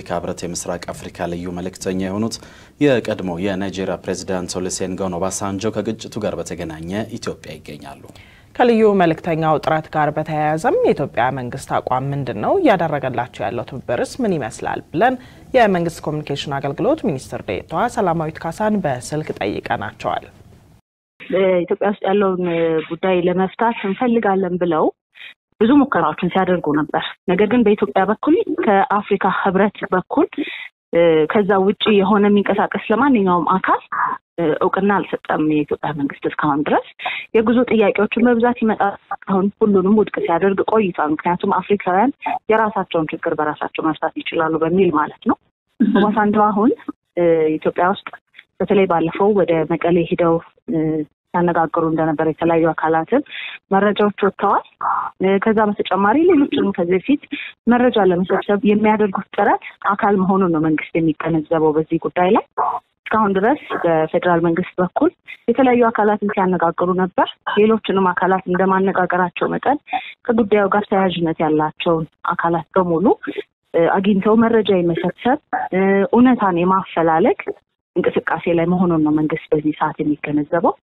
የአፍሪካ ህብረት የምስራቅ አፍሪካ ልዩ መልእክተኛ የሆኑት የቀድሞ የናይጄሪያ ፕሬዚዳንት ኦሉሴጉን ኦባሳንጆ ከግጭቱ ጋር በተገናኘ ኢትዮጵያ ይገኛሉ። ከልዩ መልእክተኛው ጥረት ጋር በተያያዘም የኢትዮጵያ መንግስት አቋም ምንድን ነው? እያደረገላቸው ያለው ትብብርስ ምን ይመስላል? ብለን የመንግስት ኮሚኒኬሽን አገልግሎት ሚኒስትር ዴኤታዋ ሰላማዊት ካሳን በስልክ ጠይቀናቸዋል። ኢትዮጵያ ውስጥ ያለውን ጉዳይ ለመፍታት እንፈልጋለን ብለው ብዙ ሙከራዎችን ሲያደርጉ ነበር። ነገር ግን በኢትዮጵያ በኩል ከአፍሪካ ህብረት በኩል ከዛ ውጭ የሆነ የሚንቀሳቀስ ለማንኛውም አካል እውቅና አልሰጠም የኢትዮጵያ መንግስት እስካሁን ድረስ። የጉዞ ጥያቄዎችን በብዛት ይመጣል። አሁን ሁሉንም ውድቅ ሲያደርግ ቆይቷል። ምክንያቱም አፍሪካውያን የራሳቸውን ችግር በራሳቸው መፍታት ይችላሉ በሚል ማለት ነው። ኦባሳንጆ አሁን ኢትዮጵያ ውስጥ በተለይ ባለፈው ወደ መቀሌ ሂደው ሲያነጋግሩ እንደነበር የተለያዩ አካላትን መረጃዎች ወጥተዋል። ከዛ በተጨማሪ ሌሎችንም ከዚህ በፊት መረጃ ለመሰብሰብ የሚያደርጉት ጥረት አካል መሆኑን ነው መንግስት የሚገነዘበው በዚህ ጉዳይ ላይ። እስካሁን ድረስ በፌዴራል መንግስት በኩል የተለያዩ አካላትን ሲያነጋግሩ ነበር። ሌሎችንም አካላት እንደማነጋገራቸው መጠን ከጉዳዩ ጋር ተያያዥነት ያላቸውን አካላት በሙሉ አግኝተው መረጃ የመሰብሰብ እውነታን የማፈላለግ እንቅስቃሴ ላይ መሆኑን ነው መንግስት በዚህ ሰዓት የሚገነዘበው።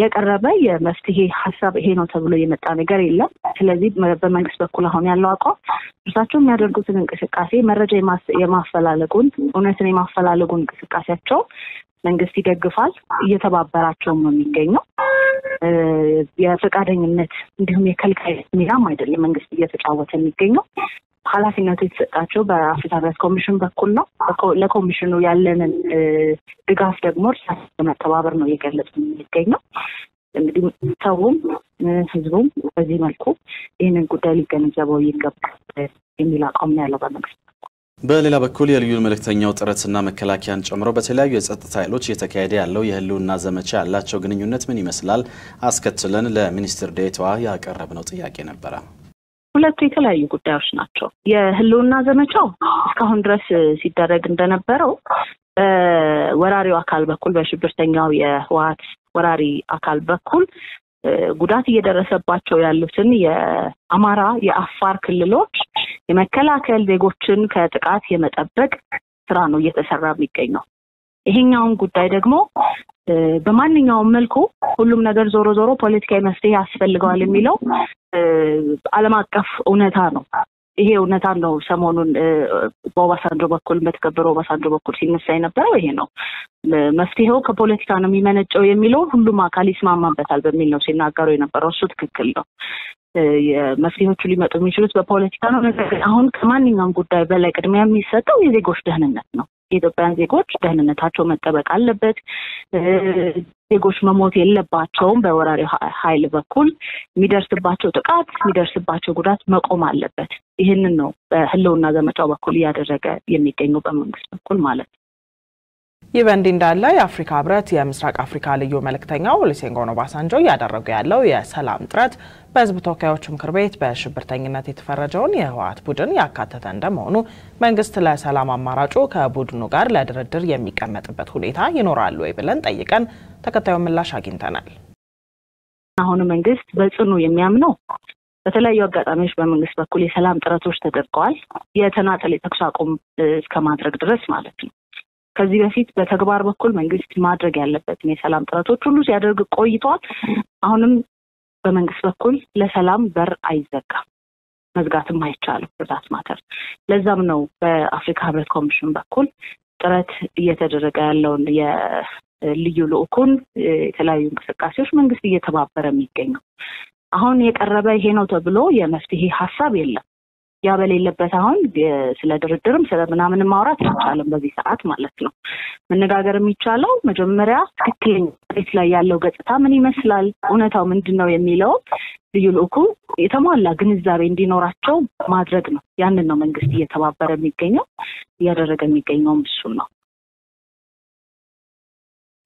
የቀረበ የመፍትሄ ሀሳብ ይሄ ነው ተብሎ የመጣ ነገር የለም። ስለዚህ በመንግስት በኩል አሁን ያለው አቋም እርሳቸው የሚያደርጉትን እንቅስቃሴ መረጃ የማፈላለጉን እውነትን የማፈላለጉን እንቅስቃሴያቸው መንግስት ይደግፋል፣ እየተባበራቸውም ነው የሚገኘው። የፈቃደኝነት እንዲሁም የከልካይ ሚናም አይደለም መንግስት እየተጫወተ የሚገኘው ኃላፊነቱ የተሰጣቸው በአፍሪካ ህብረት ኮሚሽን በኩል ነው። ለኮሚሽኑ ያለንን ድጋፍ ደግሞ በመተባበር ነው እየገለጽ የሚገኘው። እንግዲህ ሰውም ህዝቡም በዚህ መልኩ ይህንን ጉዳይ ሊገነዘበው ይገባል የሚል አቋም ነው ያለው በመንግስት በሌላ በኩል የልዩ መልእክተኛው ጥረትና መከላከያን ጨምሮ በተለያዩ የጸጥታ ኃይሎች እየተካሄደ ያለው የህልውና ዘመቻ ያላቸው ግንኙነት ምን ይመስላል? አስከትለን ለሚኒስትር ዴኤታዋ ያቀረብነው ጥያቄ ነበረ። ሁለቱ የተለያዩ ጉዳዮች ናቸው። የህልውና ዘመቻው እስካሁን ድረስ ሲደረግ እንደነበረው በወራሪው አካል በኩል በሽብርተኛው የህወሀት ወራሪ አካል በኩል ጉዳት እየደረሰባቸው ያሉትን የአማራ፣ የአፋር ክልሎች የመከላከል ዜጎችን ከጥቃት የመጠበቅ ስራ ነው እየተሰራ የሚገኘው። ይሄኛውን ጉዳይ ደግሞ በማንኛውም መልኩ ሁሉም ነገር ዞሮ ዞሮ ፖለቲካዊ መፍትሄ ያስፈልገዋል የሚለው ዓለም አቀፍ እውነታ ነው። ይሄ እውነታ ነው። ሰሞኑን በኦባሳንጆ በኩል በተከበረ ኦባሳንጆ በኩል ሲነሳ የነበረው ይሄ ነው። መፍትሄው ከፖለቲካ ነው የሚመነጨው የሚለው ሁሉም አካል ይስማማበታል በሚል ነው ሲናገሩ የነበረው። እሱ ትክክል ነው። መፍትሄዎቹ ሊመጡ የሚችሉት በፖለቲካ ነው። ነገር ግን አሁን ከማንኛውም ጉዳይ በላይ ቅድሚያ የሚሰጠው የዜጎች ደህንነት ነው። የኢትዮጵያን ዜጎች ደህንነታቸው መጠበቅ አለበት። ዜጎች መሞት የለባቸውም። በወራሪ ኃይል በኩል የሚደርስባቸው ጥቃት፣ የሚደርስባቸው ጉዳት መቆም አለበት። ይህንን ነው በህልውና ዘመቻው በኩል እያደረገ የሚገኘው በመንግስት በኩል ማለት ነው። ይህ በእንዲህ እንዳለ የአፍሪካ ህብረት የምስራቅ አፍሪካ ልዩ መልእክተኛው ኦሉሴጉን ኦባሳንጆ እያደረጉ ያለው የሰላም ጥረት በህዝብ ተወካዮች ምክር ቤት በሽብርተኝነት የተፈረጀውን የህወሓት ቡድን ያካተተ እንደመሆኑ መንግስት ለሰላም አማራጩ ከቡድኑ ጋር ለድርድር የሚቀመጥበት ሁኔታ ይኖራል ወይ ብለን ጠይቀን ተከታዩን ምላሽ አግኝተናል። አሁን መንግስት በጽኑ የሚያምነው በተለያዩ አጋጣሚዎች በመንግስት በኩል የሰላም ጥረቶች ተደርገዋል። የተናጠል የተኩስ አቁም እስከ ማድረግ ድረስ ማለት ነው። ከዚህ በፊት በተግባር በኩል መንግስት ማድረግ ያለበትን የሰላም ጥረቶች ሁሉ ሲያደርግ ቆይቷል። አሁንም በመንግስት በኩል ለሰላም በር አይዘጋም፣ መዝጋትም አይቻልም ብዛት ማተር። ለዛም ነው በአፍሪካ ህብረት ኮሚሽን በኩል ጥረት እየተደረገ ያለውን የልዩ ልኡኩን የተለያዩ እንቅስቃሴዎች መንግስት እየተባበረ የሚገኘው። አሁን የቀረበ ይሄ ነው ተብሎ የመፍትሄ ሀሳብ የለም። ያ በሌለበት አሁን ስለ ድርድርም ስለ ምናምን ማውራት አይቻልም በዚህ ሰዓት ማለት ነው። መነጋገር የሚቻለው መጀመሪያ ትክክለኛ ቤት ላይ ያለው ገጽታ ምን ይመስላል፣ እውነታው ምንድን ነው የሚለው ልዩ ልኡኩ የተሟላ ግንዛቤ እንዲኖራቸው ማድረግ ነው። ያንን ነው መንግስት እየተባበረ የሚገኘው እያደረገ የሚገኘውም እሱን ነው።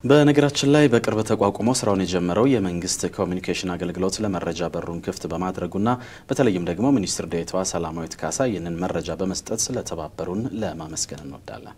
በነገራችን ላይ በቅርብ ተቋቁሞ ስራውን የጀመረው የመንግስት ኮሚኒኬሽን አገልግሎት ለመረጃ በሩን ክፍት በማድረጉና በተለይም ደግሞ ሚኒስትር ዴኤታዋ ሰላማዊት ካሳ ይህንን መረጃ በመስጠት ስለተባበሩን ለማመስገን እንወዳለን።